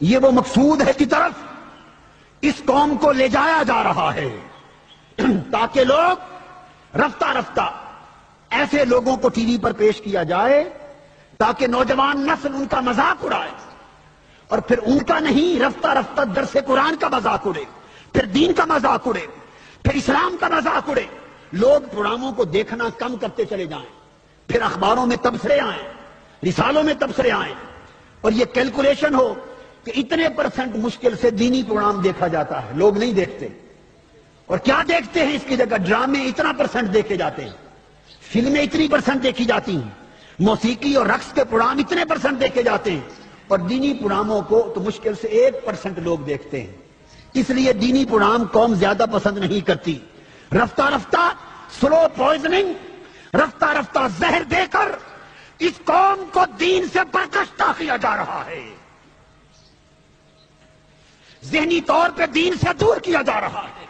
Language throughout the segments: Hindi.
ये वो मकसूद है की तरफ़ इस कौम को ले जाया जा रहा है। ताकि लोग रफ्ता रफ्ता ऐसे लोगों को टीवी पर पेश किया जाए, ताकि नौजवान नस्ल उनका मज़ाक उड़ाए और फिर उनका नहीं, रफ्ता रफ्ता दरस कुरान का मज़ाक उड़े, फिर दीन का मज़ाक उड़े, फिर इस्लाम का मज़ाक उड़े। लोग प्रोग्रामों को देखना कम करते चले जाएँ, फिर अखबारों में तबसरे आए, रिसालों में तबसरे आए और ये कैलकुलेशन हो कि इतने परसेंट मुश्किल से दीनी प्रोग्राम देखा जाता है, लोग नहीं देखते। और क्या देखते हैं इसकी जगह? ड्रामे इतना परसेंट देखे जाते हैं। फ़िल्में इतनी परसेंट देखी जाती हैं। मौसीकी और रक्स के प्रोग्राम इतने परसेंट देखे जाते हैं। और दीनी प्रोग्रामों को तो मुश्किल से एक परसेंट लोग देखते हैं। इसलिए दीनी प्रोग्राम कौम ज़्यादा पसंद नहीं करती। रफ्ता रफ्ता स्लो पॉइजनिंग रफ्ता रफ्ता जहर देकर इस कौम को दीन से बरकश्ता किया जा रहा है। जहनी तौर पे दीन से दूर किया जा रहा है।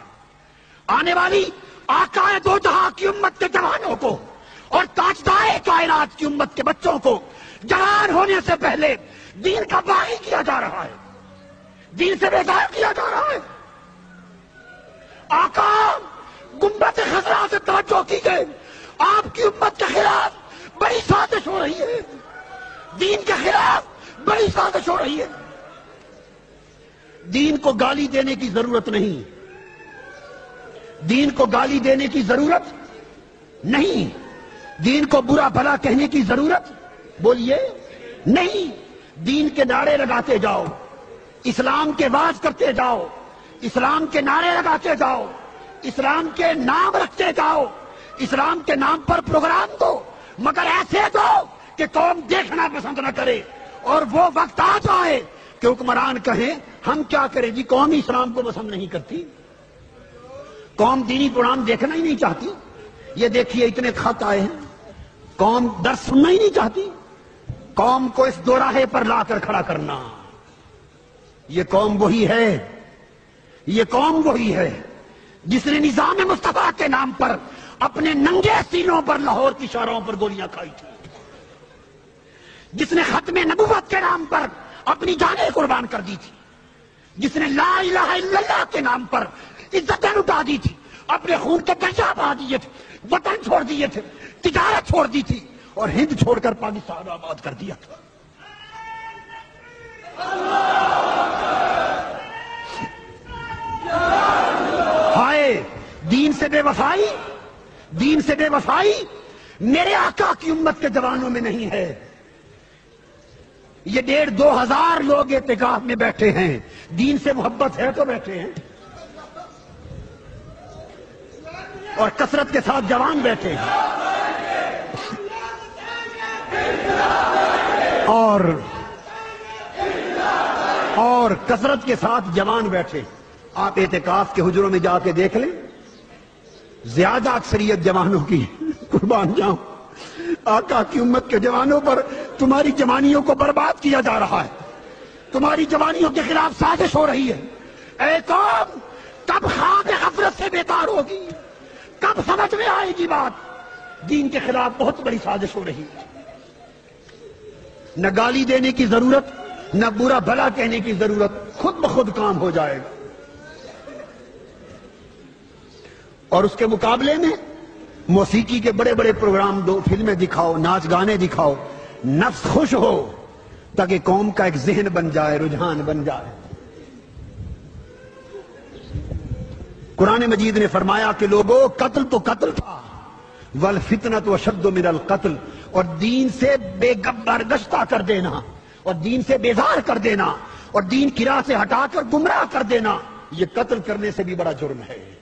आने वाली आकाए दो जहाँ की उम्मत के जवानों को और ताजदाए कायनात की उम्मत के बच्चों को जवान होने से पहले दीन का बागी किया जा रहा है। दीन से बेकार किया जा रहा है। आका गुम्बत खतरा से तवज्जो की गई। आपकी उम्मत के खिलाफ बड़ी साजिश हो रही है। दीन के खिलाफ बड़ी साजिश हो रही है। दीन को गाली देने की ज़रूरत नहीं। दीन को गाली देने की ज़रूरत नहीं। दीन को बुरा भला कहने की ज़रूरत बोलिए नहीं। दीन के नारे लगाते जाओ। इस्लाम के वाज करते जाओ। इस्लाम के नारे लगाते जाओ। इस्लाम के नाम रखते जाओ। इस्लाम के नाम पर प्रोग्राम दो। मगर ऐसे दो कि कौम देखना पसंद न करे और वो वक्त आ जाए कि हुक्मरान कहें हम क्या करें जी? कौम इस्लाम को पसंद नहीं करती। कौम दीनी प्रोग्राम देखना ही नहीं चाहती। ये देखिए इतने खत आए हैं। कौम दर्द सुनना ही नहीं चाहती। कौम को इस दोराहे पर लाकर खड़ा करना। ये कौम वही है। ये कौम वही है जिसने निज़ाम मुस्तफ़ा के नाम पर अपने नंगे सीनों पर लाहौर की शहरों पर गोलियाँ खाई थी। जिसने खत्म नबूवत के नाम पर अपनी जाने कुर्बान कर दी थी। जिसने ला इल्लल्लाह के नाम पर इज्जतें लुटा दी थी, अपने खून के पैसा बहा दिए थे, वतन छोड़ दिए थे, तिजारत छोड़ दी थी और हिंद छोड़कर पाकिस्तान आबाद कर दिया था। हाय, दीन से बेवफाई, दीन से बेवफाई मेरे आका की उम्मत के जवानों में नहीं है। ये डेढ़ दो हज़ार लोग एहतिकाफ में बैठे हैं। दीन से मोहब्बत है तो बैठे हैं। और कसरत के साथ जवान बैठे हैं। और और कसरत के साथ जवान बैठे। आप एहतिकाफ के हुजरों में जाके देख लें। ज़्यादा अक्सरियत जवानों की। कुर्बान जाऊँ आका की उम्मत के जवानों पर तुम्हारी जवानियों को बर्बाद किया जा रहा है। तुम्हारी जवानियों के खिलाफ साजिश हो रही है। ऐ कौम, कब खाब गफरत से बेकार होगी? कब समझ में आएगी बात? दीन के खिलाफ बहुत बड़ी साजिश हो रही है। न गाली देने की ज़रूरत, न बुरा भला कहने की ज़रूरत खुद ब खुद काम हो जाएगा। और उसके मुकाबले में, मौसीकी के बड़े बड़े प्रोग्राम दो फ़िल्में दिखाओ, नाच गाने दिखाओ नफ्स खुश हो ताकि कौम का एक जहन बन जाए, रुझान बन जाए। कुरान मजीद ने फरमाया कि लोगों, कत्ल तो कत्ल था, वल फितना तो अशद मिनल कत्ल, और दीन से बेगबरगश्ता कर देना, और दीन से बेजार कर देना, और दीन किरा से हटाकर गुमराह कर देना यह कत्ल करने से भी बड़ा जुर्म है।